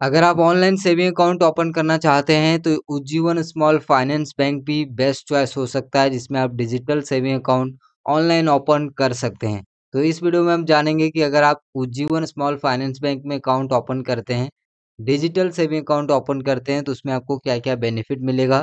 अगर आप online saving account open करना चाहते हैं तो उज्जीवन स्मॉल फाइनेंस बैंक भी बेस्ट चॉइस हो सकता है, जिसमें आप digital saving account online open कर सकते हैं। तो इस वीडियो में हम जानेंगे कि अगर आप उज्जीवन स्मॉल फाइनेंस बैंक में अकाउंट ओपन करते हैं, डिजिटल सेविंग अकाउंट ओपन करते हैं तो उसमें आपको क्या क्या बेनिफिट मिलेगा,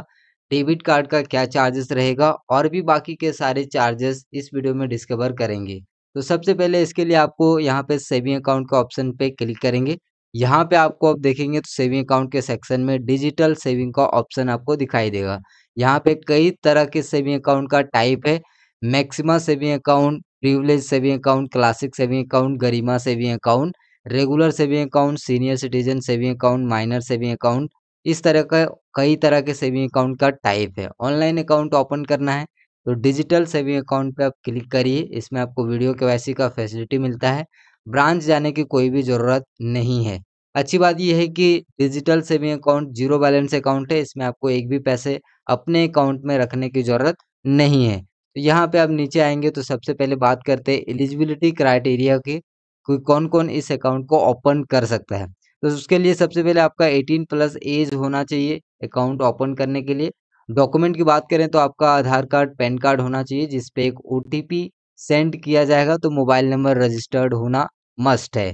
डेबिट कार्ड का क्या चार्जेस रहेगा, और भी बाकी के सारे चार्जेस इस वीडियो में डिस्कवर करेंगे। तो सबसे पहले इसके लिए आपको यहाँ पे सेविंग अकाउंट का ऑप्शन पे क्लिक करेंगे। यहाँ पे आपको अब देखेंगे तो सेविंग अकाउंट के सेक्शन में डिजिटल सेविंग का ऑप्शन आपको दिखाई देगा। यहाँ पे कई तरह के सेविंग अकाउंट का टाइप है। Maxima saving account, privilege saving account, classic saving account, Garima saving account, regular saving account, senior citizen saving account, minor saving account, इस तरह का कई तरह के सेविंग अकाउंट का टाइप है। ऑनलाइन अकाउंट ओपन करना है तो डिजिटल सेविंग अकाउंट पे आप क्लिक करिए, इसमें आपको वीडियो के का फैसिलिटी मिलता है। ब्रांच जाने की कोई भी ज़रूरत नहीं है। अच्छी बात यह है कि digital saving account, zero balance account है, इसमें आपको एक भी पैसे अपने अकाउंट में रखने की ज़रूरत नहीं है। तो यहाँ पे आप नीचे आएँगे तो सबसे पहले बात करते हैं एलिजिबिलिटी क्राइटेरिया की कोई कौन कौन इस अकाउंट को ओपन कर सकता है। तो उसके लिए सबसे पहले आपका 18 प्लस एज होना चाहिए अकाउंट ओपन करने के लिए। डॉक्यूमेंट की बात करें तो आपका आधार कार्ड, पैन कार्ड होना चाहिए जिसपे एक ओटीपी सेंड किया जाएगा तो मोबाइल नंबर रजिस्टर्ड होना मस्ट है।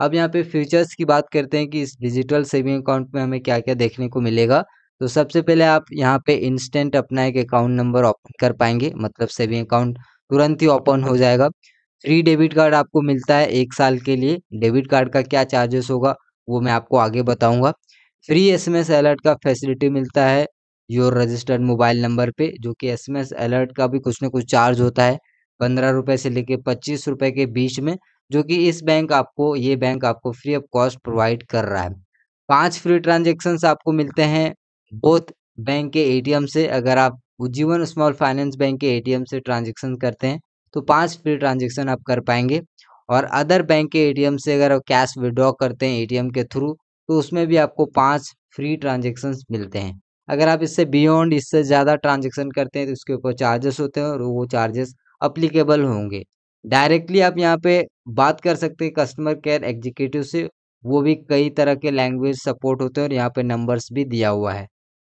अब यहाँ पे फ्यूचर्स की बात करते हैं कि इस डिजिटल सेविंग अकाउंट में हमें क्या क्या देखने को मिलेगा। तो सबसे पहले आप यहाँ पे इंस्टेंट अपना एक अकाउंट नंबर ओपन कर पाएँगे मतलब सेविंग अकाउंट तुरंत ही ओपन हो जाएगा। फ्री डेबिट कार्ड आपको मिलता है एक साल के लिए। डेबिट कार्ड का क्या चार्जेस होगा, वो मैं आपको आगे बताऊँगा। फ्री एसएमएस अलर्ट का फैसिलिटी मिलता है योर रजिस्टर्ड मोबाइल नंबर पे, जो कि एसएमएस अलर्ट का भी कुछ ना कुछ चार्ज होता है। पंद्रह रुपए से लेके पच्चीस रुपए के बीच में जो कि इस बैंक आपको, ये बैंक आपको फ्री ऑफ़ कॉस्ट प्रोवाइड कर रहा है। पाँच फ्री ट्रांजेक्शन आपको मिलते हैं बोथ बैंक के एटीएम से। अगर आप उज्जीवन स्मॉल फाइनेंस बैंक के एटीएम से ट्रांजेक्शन करते हैं तो पाँच फ्री ट्रांजेक्शन आप कर पाएँगे। और अदर बैंक के एटीएम से अगर आप कैश विड्रॉ करते हैं एटीएम के थ्रू तो उसमें भी आपको पाँच फ्री ट्रांजेक्शन मिलते हैं। अगर आप इससे बियॉन्ड इससे ज़्यादा ट्रांजेक्शन करते हैं तो उसके ऊपर चार्जेस होते हैं और वो चार्जेस अप्लीकेबल होंगे। डायरेक्टली आप यहाँ पे बात कर सकते हैं कस्टमर केयर एग्जीक्यूटिव से, वो भी कई तरह के लैंग्वेज सपोर्ट होते हैं और यहाँ पे नंबर्स भी दिया हुआ है।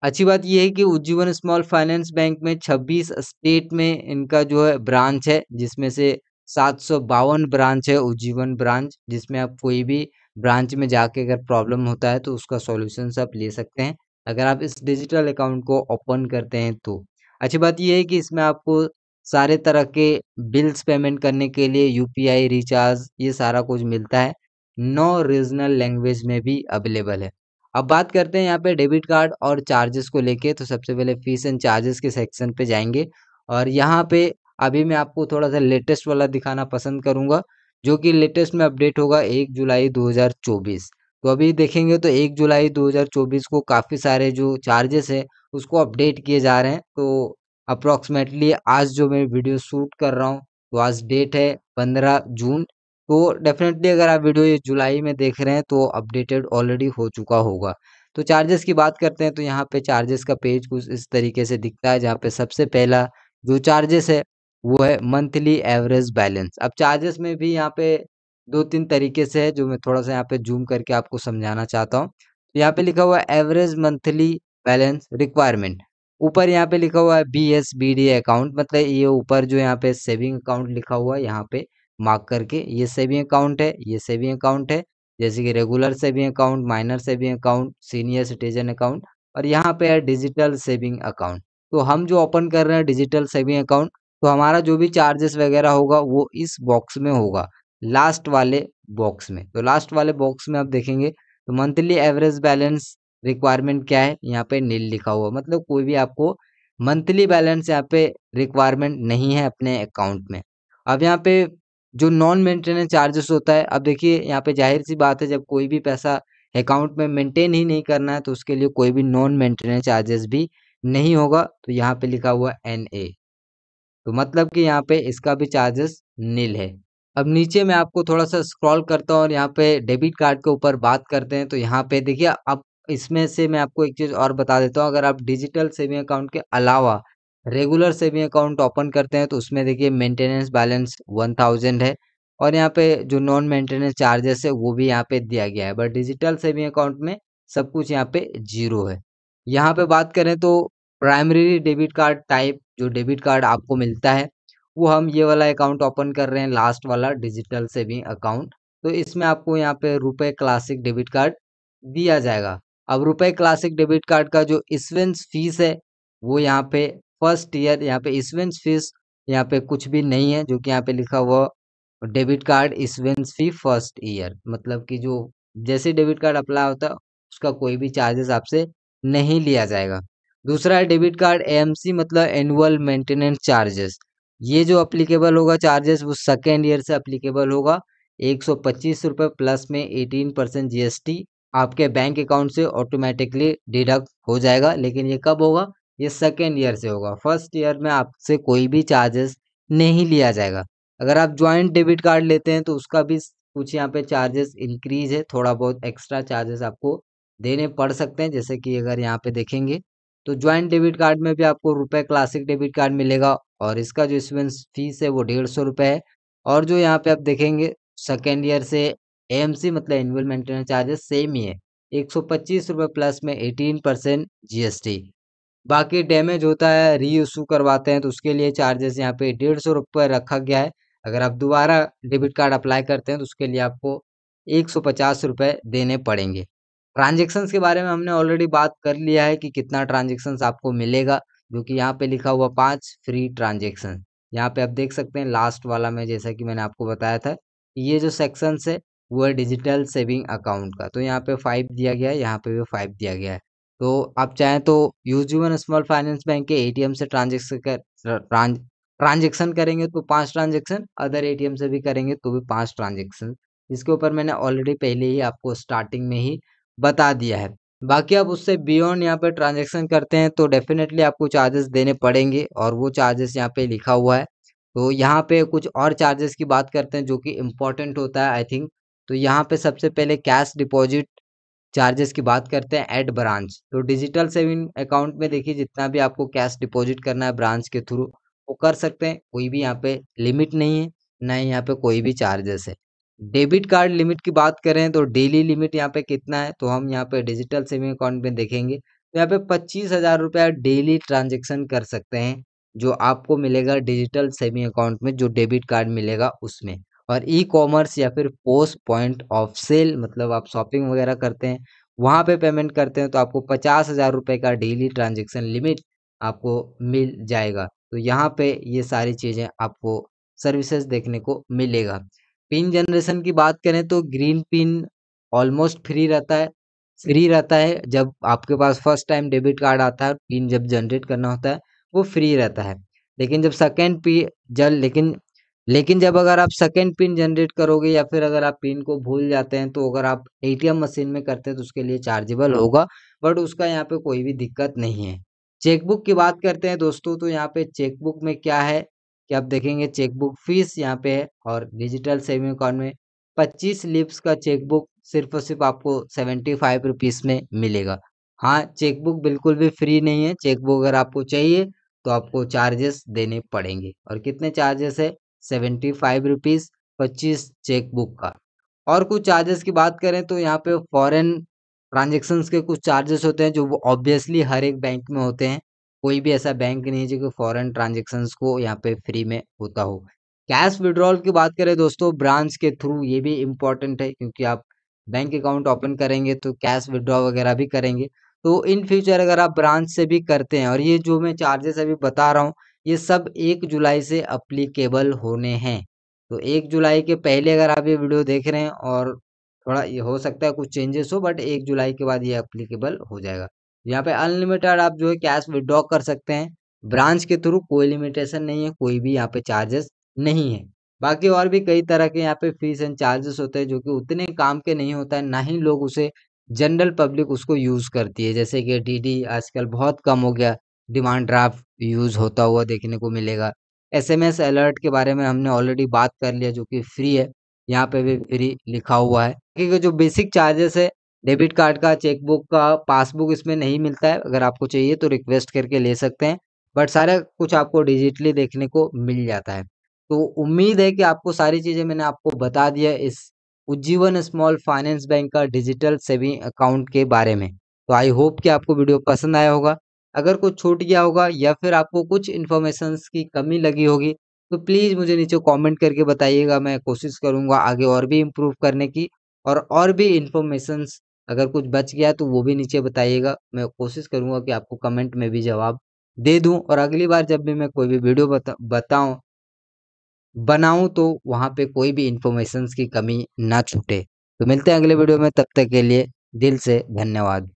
अच्छी बात यह है कि उज्जीवन स्मॉल फाइनेंस बैंक में 26 स्टेट में इनका जो है ब्रांच है, जिसमें से सात सौ बावन ब्रांच है उज्जीवन ब्रांच, जिसमें आप कोई भी ब्रांच में जाके अगर प्रॉब्लम होता है तो उसका सॉल्यूशन आप ले सकते हैं। अगर आप इस डिजिटल अकाउंट को ओपन करते हैं तो। अच्छी बात यह है कि इसमें आपको सारे तरह के बिल्स पेमेंट करने के लिए यूपीआई, रिचार्ज, ये सारा कुछ मिलता है। नौ रीजनल लैंग्वेज में भी अवेलेबल है। अब बात करते हैं यहाँ पे डेबिट कार्ड और चार्जेस को लेके तो सबसे पहले फ़ीस एंड चार्जेस के सेक्शन पे जाएँगे। और यहाँ पे अभी मैं आपको थोड़ा सा लेटेस्ट वाला दिखाना पसंद करूँगा, जो कि लेटेस्ट में अपडेट होगा एक जुलाई 2024 तो अभी देखेंगे तो एक जुलाई 2024 को काफ़ी सारे जो चार्जेस है, उसको अपडेट किए जा रहे हैं। तो अप्रॉक्सीमेटली आज जो मैं वीडियो शूट कर रहा हूँ तो आज डेट है पंद्रह जून। तो डेफिनेटली अगर आप वीडियो ये जुलाई में देख रहे हैं तो अपडेटेड ऑलरेडी हो चुका होगा। तो चार्जेस की बात करते हैं तो यहाँ पे चार्जेस का पेज कुछ इस तरीके से दिखता है, जहाँ पे सबसे पहला जो चार्जेस है, वो है मंथली एवरेज बैलेंस अब चार्जेस में भी यहाँ पे दो तीन तरीके से है, जो मैं थोड़ा सा यहाँ पे जूम करके आपको समझाना चाहता हूँ। तो यहाँ पे लिखा हुआ है एवरेज मंथली बैलेंस रिक्वायरमेंट ऊपर यहाँ पे लिखा हुआ है B S B D account मतलब ये ऊपर जो यहाँ पे सेविंग अकाउंट लिखा हुआ है, यहाँ पे मार्क करके, ये सेविंग अकाउंट है, ये सेविंग अकाउंट है, जैसे कि regular saving account minor saving account senior citizen account और यहाँ पे है डिजिटल सेविंग अकाउंट तो हम जो ओपन कर रहे हैं डिजिटल सेविंग अकाउंट तो हमारा जो भी चार्जेस वगैरह होगा, वो इस बॉक्स में होगा लास्ट वाले बॉक्स में। तो लास्ट वाले बॉक्स में आप देखेंगे तो मंथली एवरेज बैलेंस रिक्वायरमेंट क्या है? यहाँ पे नील लिखा हुआ मतलब कोई भी आपको मंथली बैलेंस यहाँ पे रिक्वायरमेंट नहीं है अपने अकाउंट में। अब यहाँ पे जो नॉन मेंटेनेंस चार्जेस होता है, अब देखिए यहाँ पे ज़ाहिर सी बात है, जब कोई भी पैसा अकाउंट में मेंटेन ही नहीं करना है तो उसके लिए कोई भी नॉन मेंटेनेंस चार्जेस भी नहीं होगा। तो यहाँ पे लिखा हुआ एन ए तो मतलब कि यहाँ पे इसका भी चार्जेस नील है। अब नीचे मैं आपको थोड़ा सा स्क्रॉल करता हूँ और यहाँ पे डेबिट कार्ड के ऊपर बात करते हैं तो यहाँ पे देखिए, अब इसमें से मैं आपको एक चीज़ और बता देता हूँ, अगर आप डिजिटल सेविंग अकाउंट के अलावा रेगुलर सेविंग अकाउंट ओपन करते हैं तो उसमें देखिए मेंटेनेंस बैलेंस वन थाउज़ेंड है और यहाँ पे जो नॉन मेंटेनेंस चार्जेस है, वो भी यहाँ पे दिया गया है, बट डिजिटल सेविंग अकाउंट में सब कुछ यहाँ पे ज़ीरो है। यहाँ पे बात करें तो प्राइमरी डेबिट कार्ड टाइप जो डेबिट कार्ड आपको मिलता है, वो हम ये वाला अकाउंट ओपन कर रहे हैं, लास्ट वाला डिजिटल सेविंग अकाउंट तो इसमें आपको यहाँ पे रुपए क्लासिक डेबिट कार्ड दिया जाएगा। अब रुपए क्लासिक डेबिट कार्ड का जो इस्वेंस फ़ीस है, वो यहाँ पे फ़र्स्ट ईयर यहाँ पे इस्वेंस फ़ीस यहाँ पे कुछ भी नहीं है, जो कि यहाँ पे लिखा हुआ debit card issuance fee first year मतलब कि जो जैसे डेबिट कार्ड अप्लाई होता है उसका कोई भी चार्जेस आपसे नहीं लिया जाएगा। दूसरा है डेबिट कार्ड एएमसी मतलब एनुअल मेंटेनेंस चार्जेस ये जो अप्लीकेबल होगा चार्जेस वो सेकेंड ईयर से अप्लीकेबल होगा। एक सौ पच्चीस रुपये प्लस में एटीन परसेंट जी आपके बैंक अकाउंट से ऑटोमेटिकली डिडक्ट हो जाएगा। लेकिन ये कब होगा? ये सेकेंड ईयर से होगा। फ़र्स्ट ईयर में आपसे कोई भी चार्जेस नहीं लिया जाएगा। अगर आप ज्वाइंट डेबिट कार्ड लेते हैं तो उसका भी कुछ यहाँ पे चार्जेस इंक्रीज है। थोड़ा बहुत एक्स्ट्रा चार्जेस आपको देने पड़ सकते हैं, जैसे कि अगर यहाँ पे देखेंगे तो ज्वाइंट डेबिट कार्ड में भी आपको रुपए क्लासिक डेबिट कार्ड मिलेगा और इसका जो इस्वेंस फ़ीस है वो डेढ़ सौ रुपये है। और जो यहाँ पे आप देखेंगे सेकेंड ईयर से एएमसी मतलब एनुअल मेंटेनेंस चार्जेस सेम ही है। एक सौ पच्चीस रुपये प्लस में एटीन परसेंट जीएसटी बाकी डैमेज होता है री इशू करवाते हैं तो उसके लिए चार्जेस यहाँ पे डेढ़ सौ रुपये रखा गया है। अगर आप दोबारा डेबिट कार्ड अप्लाई करते हैं तो उसके लिए आपको एक सौ पचास रुपये देने पड़ेंगे। ट्रांजेक्शन्स के बारे में हमने ऑलरेडी बात कर लिया है कि कितना ट्रांजेक्शन्स आपको मिलेगा, जो कि यहाँ पे लिखा हुआ पाँच फ्री ट्रांजेक्शन यहाँ पे आप देख सकते हैं लास्ट वाला में जैसा कि मैंने आपको बताया था, ये जो सेक्शन है वो है डिजिटल सेविंग अकाउंट का। तो यहाँ पे फाइव दिया गया है, यहाँ पे भी फाइव दिया गया है। तो आप चाहें तो Ujjivan small finance bank के एटीएम से ट्रांजेक्शन कर ट्रांजेक्शन करेंगे तो पाँच ट्रांजेक्शन अदर एटीएम से भी करेंगे तो भी पाँच ट्रांजेक्शन इसके ऊपर मैंने ऑलरेडी पहले ही आपको स्टार्टिंग में ही बता दिया है। बाकी आप उससे बियॉन्ड यहाँ पे ट्रांजेक्शन करते हैं तो डेफिनेटली आपको चार्जेस देने पड़ेंगे और वो चार्जेस यहाँ पे लिखा हुआ है। तो यहाँ पे कुछ और चार्जेस की बात करते हैं जो कि इम्पोर्टेंट होता है आई थिंक तो यहाँ पे सबसे पहले कैश डिपॉजिट चार्जेस की बात करते हैं एट ब्रांच तो डिजिटल सेविंग अकाउंट में देखिए जितना भी आपको कैश डिपॉजिट करना है ब्रांच के थ्रू वो कर सकते हैं। कोई भी यहाँ पे लिमिट नहीं है, ना ही यहाँ पे कोई भी चार्जेस है। डेबिट कार्ड लिमिट की बात करें तो डेली लिमिट यहाँ पे कितना है तो हम यहाँ पे डिजिटल सेविंग अकाउंट में देखेंगे तो यहाँ पे पच्चीस हज़ार रुपया डेली ट्रांजेक्शन कर सकते हैं, जो आपको मिलेगा डिजिटल सेविंग अकाउंट में, जो डेबिट कार्ड मिलेगा उसमें। और ई कॉमर्स या फिर पोस्ट पॉइंट ऑफ़ सेल मतलब आप शॉपिंग वगैरह करते हैं, वहाँ पे पेमेंट करते हैं तो आपको पचास हज़ार रुपये का डेली ट्रांजेक्शन लिमिट आपको मिल जाएगा। तो यहाँ पे ये सारी चीज़ें आपको सर्विसेज़ देखने को मिलेगा। पिन जनरेशन की बात करें तो ग्रीन पिन ऑलमोस्ट फ्री रहता है। फ्री रहता है जब आपके पास फ़र्स्ट टाइम डेबिट कार्ड आता है पिन जब जनरेट करना होता है, वो फ्री रहता है। लेकिन जब सेकेंड पी जल लेकिन लेकिन जब अगर आप सेकेंड पिन जनरेट करोगे या फिर अगर आप पिन को भूल जाते हैं तो अगर आप एटीएम मशीन में करते हैं तो उसके लिए चार्जेबल होगा बट उसका यहाँ पे कोई भी दिक्कत नहीं है। चेकबुक की बात करते हैं दोस्तों तो यहाँ पे चेकबुक में क्या है? कि आप देखेंगे चेकबुक फ़ीस यहाँ पे है और डिजिटल सेविंग अकाउंट में पच्चीस लिप्स का चेकबुक सिर्फ़ और सिर्फ़ आपको सेवेंटी फाइव रुपीज़ में मिलेगा। हाँ चेकबुक बिल्कुल भी फ्री नहीं है चेकबुक अगर आपको चाहिए तो आपको चार्जेस देने पड़ेंगे। और कितने चार्जेस है? सेवेंटी फाइव रुपीज़ पच्चीस चेकबुक का। और कुछ चार्जेस की बात करें तो यहाँ पे फॉरेन ट्रांजेक्शन्स के कुछ चार्जेस होते हैं जो ऑब्वियसली हर एक बैंक में होते हैं। कोई भी ऐसा बैंक नहीं है जो कि फॉरेन ट्रांजेक्शन्स को यहाँ पे फ्री में होता हो। कैश विड्रॉल की बात करें दोस्तों ब्रांच के थ्रू ये भी इम्पोर्टेंट है क्योंकि आप बैंक अकाउंट ओपन करेंगे तो कैश विड्रॉ वगैरह भी करेंगे। तो इन फ्यूचर अगर आप ब्रांच से भी करते हैं और ये जो मैं चार्जेस अभी बता रहा हूँ ये सब एक जुलाई से अप्लीकेबल होने हैं। तो एक जुलाई के पहले अगर आप ये वीडियो देख रहे हैं और थोड़ा ये हो सकता है कुछ चेंजेस हो बट एक जुलाई के बाद ये अप्लीकेबल हो जाएगा। यहाँ पे अनलिमिटेड आप जो है कैश विड्रॉ कर सकते हैं। ब्रांच के थ्रू कोई लिमिटेशन नहीं है, कोई भी यहाँ पे चार्जेस नहीं है। बाकी और भी कई तरह के यहाँ पे फ़ीस एंड चार्जेस होते हैं जो कि उतने काम के नहीं होता है, ना ही लोग उसे जनरल पब्लिक उसको यूज़ करती है। जैसे कि डी आजकल बहुत कम हो गया। डिमांड ड्राफ्ट यूज़ होता हुआ देखने को मिलेगा। एसएमएस अलर्ट के बारे में हमने ऑलरेडी बात कर लिया, जो कि फ्री है। यहाँ पे भी फ्री लिखा हुआ है। क्योंकि जो बेसिक चार्जेस है, डेबिट कार्ड का, चेकबुक का, पासबुक इसमें नहीं मिलता है। अगर आपको चाहिए तो रिक्वेस्ट करके ले सकते हैं। बट सारा कुछ आपको डिजिटली देखने को मिल जाता है। तो उम्मीद है कि आपको सारी चीज़ें मैंने आपको बता दिया इस उज्जीवन स्मॉल फाइनेंस बैंक का डिजिटल सेविंग अकाउंट के बारे में। तो आई होप कि आपको वीडियो पसंद आया होगा। अगर कुछ छूट गया होगा या फिर आपको कुछ इन्फॉर्मेशन की कमी लगी होगी तो प्लीज़ मुझे नीचे कमेंट करके बताइएगा, मैं कोशिश करूँगा आगे और भी इम्प्रूव करने की और और भी इन्फॉर्मेशन अगर कुछ बच गया तो वो भी नीचे बताइएगा। मैं कोशिश करूँगा कि आपको कमेंट में भी जवाब दे दूँ और अगली बार जब भी मैं कोई भी वीडियो बता, बताऊँ, बनाऊँ तो वहाँ पे कोई भी इन्फॉर्मेशन की कमी ना छूटे। तो मिलते हैं अगले वीडियो में, तब तक के लिए दिल से धन्यवाद।